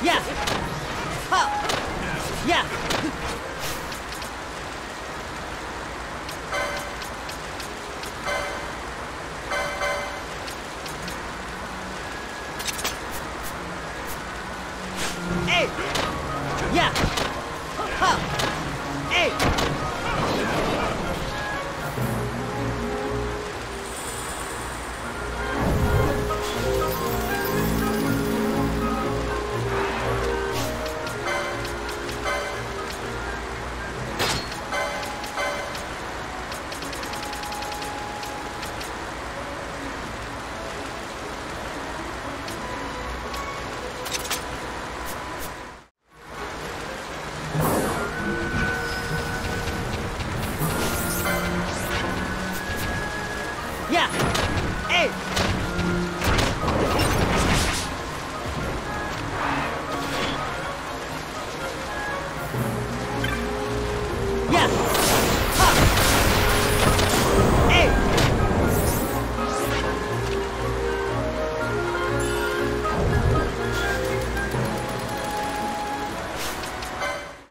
Yeah. Ha. Yeah. Hey!